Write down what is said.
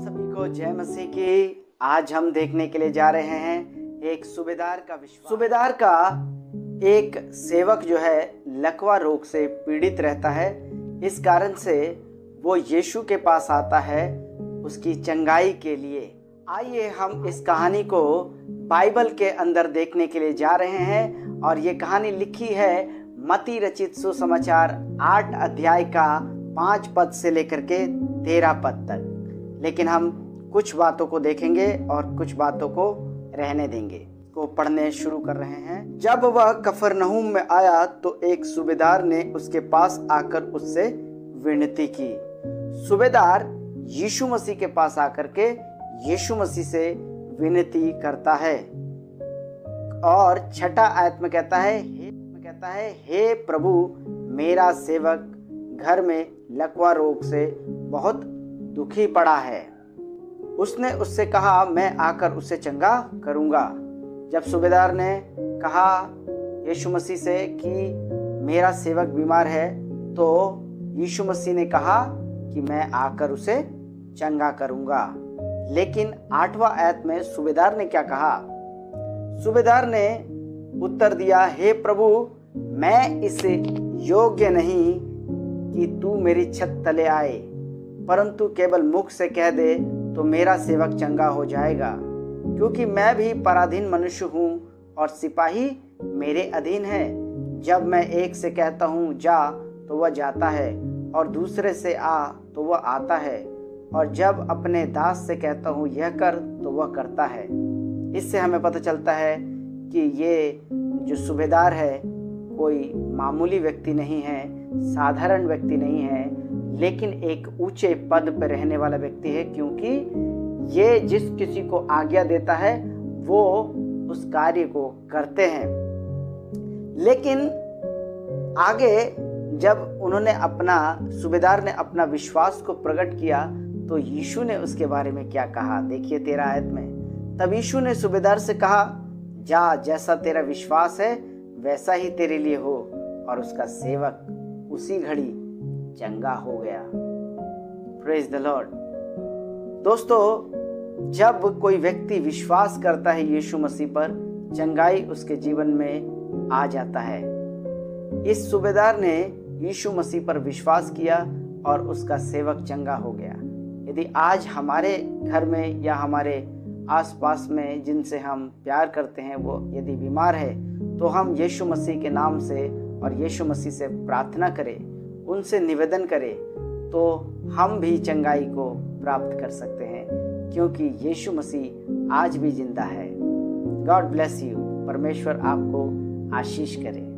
सभी को जय मसीह की। आज हम देखने के लिए जा रहे हैं एक सूबेदार का विश्वास। सूबेदार का एक सेवक जो है, लकवा रोग से पीड़ित रहता है। इस कारण से वो यीशु के पास आता है उसकी चंगाई के लिए। आइए हम इस कहानी को बाइबल के अंदर देखने के लिए जा रहे हैं और ये कहानी लिखी है मती रचित सुसमाचार आठ अध्याय का पाँच पद से लेकर के तेरह पद तक। लेकिन हम कुछ बातों को देखेंगे और कुछ बातों को रहने देंगे, को पढ़ने शुरू कर रहे हैं। जब वह कफरनहूम में आया तो एक सूबेदार ने उसके पास आकर उससे विनती की। सूबेदार यीशु मसीह के पास आकर के यीशु मसीह से विनती करता है और छठा आयत में कहता है, हे में कहता है, हे प्रभु, मेरा सेवक, घर में लकवा रोग से बहुत दुखी पड़ा है। उसने उससे कहा, मैं आकर उसे चंगा करूँगा। जब सूबेदार ने कहा यीशु मसीह से कि मेरा सेवक बीमार है तो यीशु मसीह ने कहा कि मैं आकर उसे चंगा करूँगा। लेकिन आठवां आयत में सूबेदार ने क्या कहा? सूबेदार ने उत्तर दिया, हे प्रभु, मैं इसे योग्य नहीं कि तू मेरी छत तले आए। परंतु केवल मुख से कह दे तो मेरा सेवक चंगा हो जाएगा, क्योंकि मैं भी पराधीन मनुष्य हूँ और सिपाही मेरे अधीन है। जब मैं एक से कहता हूँ, जा तो वह जाता है, और दूसरे से, आ तो वह आता है, और जब अपने दास से कहता हूँ, यह कर तो वह करता है। इससे हमें पता चलता है कि ये जो सूबेदार है, कोई मामूली व्यक्ति नहीं है, साधारण व्यक्ति नहीं है लेकिन एक ऊँचे पद पर रहने वाला व्यक्ति है, क्योंकि ये जिस किसी को आज्ञा देता है, वो उस कार्य को करते हैं। लेकिन आगे जब उन्होंने अपना, सूबेदार ने अपना विश्वास को प्रकट किया तो यीशु ने उसके बारे में क्या कहा? देखिए तेरा आयत में। तब यीशु ने सूबेदार से कहा, जा, जैसा तेरा विश्वास है, वैसा ही तेरे लिए हो, और उसका सेवक उसी घड़ी चंगा हो गया। प्रेज द लॉर्ड दोस्तों, जब कोई व्यक्ति विश्वास करता है यीशु मसीह पर, चंगाई उसके जीवन में आ जाता है। इस सूबेदार ने यीशु मसीह पर विश्वास किया और उसका सेवक चंगा हो गया। यदि आज हमारे घर में या हमारे आसपास में जिनसे हम प्यार करते हैं, वो यदि बीमार है तो हम यीशु मसीह के नाम से और यीशु मसीह से प्रार्थना करें। उनसे निवेदन करें तो हम भी चंगाई को प्राप्त कर सकते हैं, क्योंकि यीशु मसीह आज भी ज़िंदा है। गॉड ब्लेस यू परमेश्वर आपको आशीष करे।